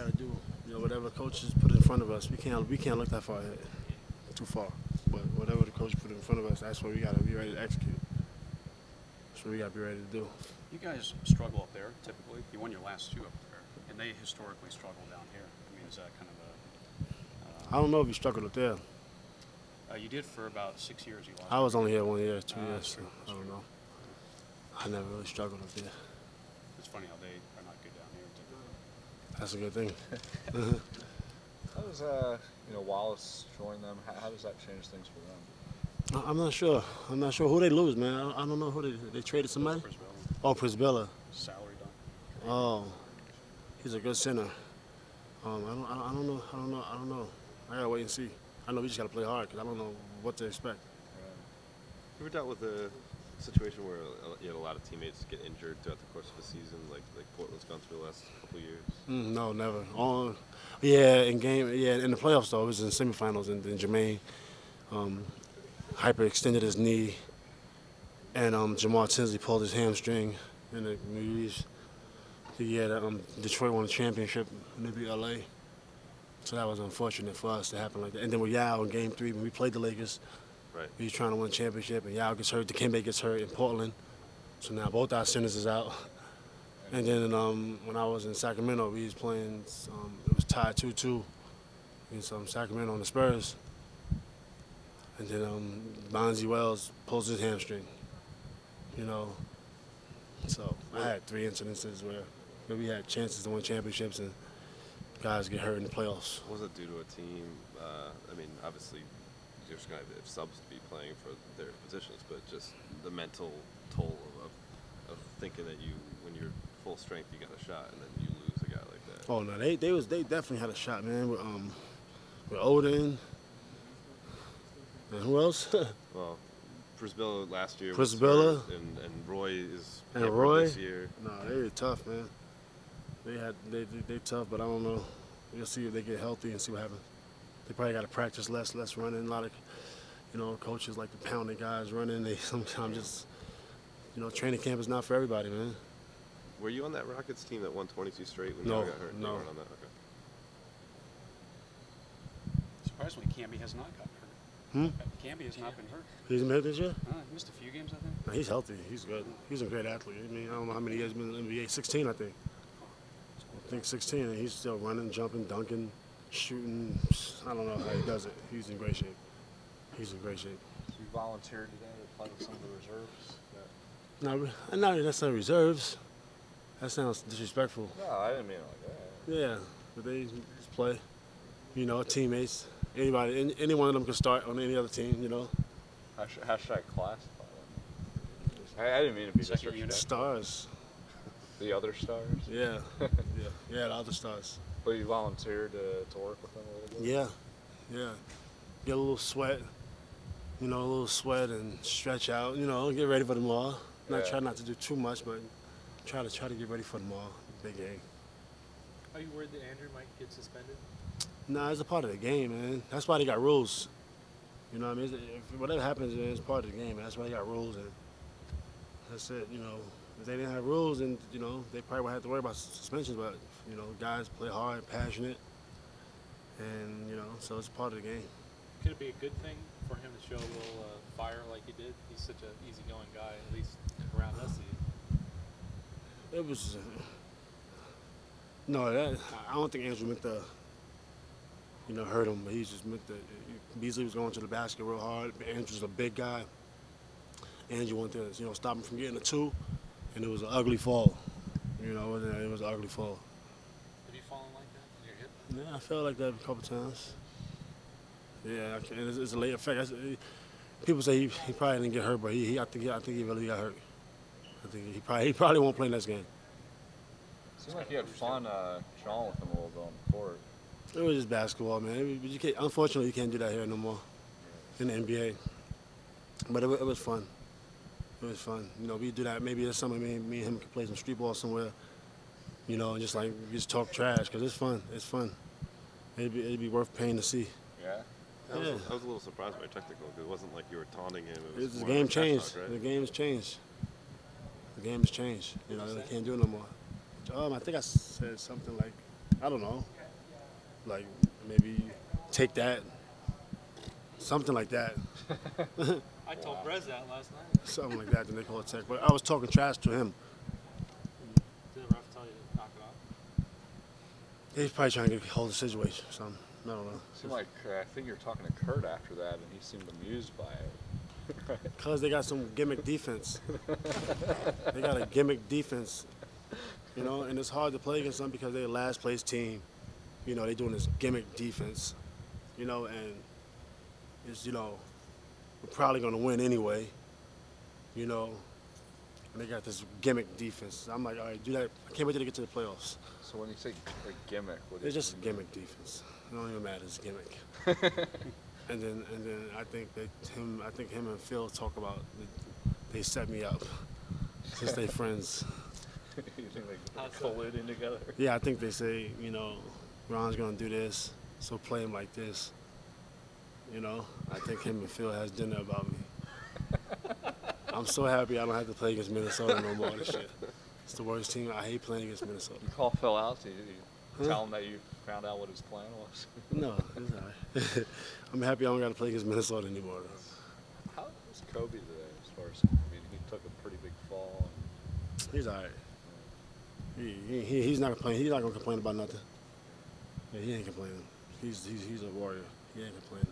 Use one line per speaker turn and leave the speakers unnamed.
got to do. You know, whatever coaches put in front of us, we can't we can't look that far ahead, too far. But whatever the coach put in front of us, that's what we got to be ready to execute. That's what we got to be ready to do.
You guys struggle up there typically. You won your last two up there, and they historically struggle down here. I mean, is that kind of a?
I don't know if you struggled up there.
Uh, you did for about six years. You lost.
I was only here one year, two
Ah,
years. So
true,
I don't know. I never really struggled up there.
It's funny how they are not good down here. typically.
That's a good thing.
How does uh, you know Wallace join them? How, how does that change things for them?
I- I'm not sure. I'm not sure who they lose, man. I I don't know who they they traded somebody.
Chris Bell,
Oh, Przybilla.
salary done.
Oh, he's a good center. Um, I don't, I don't, know, I don't know, I don't know. I gotta wait and see. I know we just gotta play hard because I don't know what to expect.
You ever dealt with a situation where uh, you had a lot of teammates get injured throughout the course of the season, like like Portland's gone through the last couple years?
Mm, no, never. Oh, yeah, in game, yeah, in the playoffs though, it was in the semifinals, and then Jermaine um, hyperextended his knee, and um, Jamal Tinsley pulled his hamstring in the movies. Yeah, that, um, Detroit won the championship, maybe LA. So that was unfortunate for us to happen like that. And then with Yao in Game Three, when we played the Lakers,
Right.
we trying to win a championship, and Yao gets hurt, Dikembe gets hurt in Portland. So now both our centers is out. And then um, when I was in Sacramento, we was playing. Um, it was tied two-two against um, Sacramento on the Spurs. And then um, Bonzi Wells pulls his hamstring. You know, so I had three incidences where, where we had chances to win championships and guys get hurt in the playoffs.
What does it due to a team? Uh, I mean, obviously, just going to have subs to be playing for their positions, but just the mental toll of, of, thinking that you, when you're full strength, you got a shot, and then you lose a guy like that.
Oh no, they they was they definitely had a shot, man. With um, with Oden. And who else?
Well, Przybilla last year. Przybilla. and, and Roy is
And Roy?
this year.
no, they were tough, man. They had they they, they tough, but I don't know. We'll see if they get healthy and see what happens. They probably got to practice less, less running. A lot of, you know, coaches like to pound the guys running. They sometimes just, you know, training camp is not for everybody, man.
Were you on that Rockets team that won 22 straight when
No,
Yao got hurt? You
no.
weren't on that? Okay.
Surprisingly, Camby has not gotten hurt.
Hmm?
Camby has not been hurt.
He's been hurt this year.
Uh, he missed a few games, I think.
No, he's healthy. He's good. He's a great athlete. I mean, I don't know how many years he's been in the NBA. 16, I think. I think 16, and he's still running, jumping, dunking, shooting. I don't know how he does it. He's in great shape. He's in great shape.
You volunteered today to play with some of the reserves.
Uh, not, not necessarily reserves. That sounds disrespectful.
No, I didn't mean it like that.
Yeah, but they just play. You know, teammates. Anybody, any, any one of them can start on any other team. You know,
How should, how should I classify them? I, I didn't mean to be
Second unit.
disrespectful.
stars.
The other stars.
Yeah, yeah, yeah. The other stars.
But you volunteered to, to work with them a little bit.
Yeah, yeah. Get a little sweat, you know, a little sweat and stretch out. You know, get ready for tomorrow. Not
Yeah.
try not to do too much, but try to try to get ready for the mall, Big game.
Are you worried that Andrew might get suspended?
Nah, it's a part of the game, man. That's why they got rules. You know what I mean? If whatever happens, man, it's part of the game, man. That's why they got rules, and that's it. You know, if they didn't have rules, then you know they probably would have to worry about suspensions. But you know, guys play hard, passionate, and you know, so it's part of the game.
Could it be a good thing for him to show a little uh, fire like he did? He's such an easygoing guy, at least around us. He,
It was. Uh, no, that I don't think Andrew meant to, you know, hurt him. But he just meant to. Beasley was going to the basket real hard. Andrew's a big guy. Andrew wanted to, you know, stop him from getting a two, and it was an ugly fall. You know, it was, an ugly fall.
have you fallen like that in your hip?
Yeah, I felt like that a couple times. Yeah, and it's, it's a late effect. That's, people say he, he probably didn't get hurt, but he, he I think he, I think he really got hurt. I think he probably he probably won't play next game.
Seems like you had fun uh, jawing with them a little bit on the court.
It was just basketball, man. But you can't, unfortunately, you can't do that here no more in the NBA. But it, it was fun. It was fun. You know, we do that maybe this summer. Me, and- me and him could play some street ball somewhere. You know, and just like just talk trash because it's fun. It's fun. It'd be, it'd be worth paying to see.
Yeah.
I was,
Yeah.
I was a little surprised by technical because it wasn't like you were taunting him. It was
the
more
game changed.
talk,
The
right?
game has changed. The game has changed. You know, they can't do it no more. Um, I think I said something like, I don't know. Like maybe take that. Something like that.
I told Brez that last night.
Something like that. Then they call it tech. But I was talking trash to him.
Did the ref tell you to knock it off?
He's probably trying to get hold of the situation. or Something. I don't know.
Seemed like uh, I think you were talking to Kurt after that, and he seemed amused by it.
Cause they got some gimmick defense. they got a gimmick defense, you know, and it's hard to play against them because they're a last place team. You know, they're doing this gimmick defense, you know, and it's you know, we're probably gonna win anyway, you know. And they got this gimmick defense. I'm like, all right, do that. I can't wait till they get to the playoffs.
So when you say like gimmick, what
It's just a
mean?
gimmick defense. It don't even matter. It's a gimmick. and then and then I think that him I think him and Phil talk about the, they set me up since they friends.
you think like
How's
colluding together?
Yeah, I think they say you know Ron's gonna do this, so play him like this. You know, I think him and Phil has dinner about me. I'm so happy I don't have to play against Minnesota no more. This shit. It's the worst team. I hate playing against Minnesota.
You call Phil out? Do you,
Huh?
tell him that you found out what his plan was?
No, it's all right. I'm happy I don't got to play against Minnesota anymore. Though.
How was Kobe today? As far as I mean, he took a pretty big fall.
He's all right. He, he, he- he's not complaining. He's not gonna complain about nothing. Yeah, he ain't complaining. He's he's he's a warrior. He ain't complaining.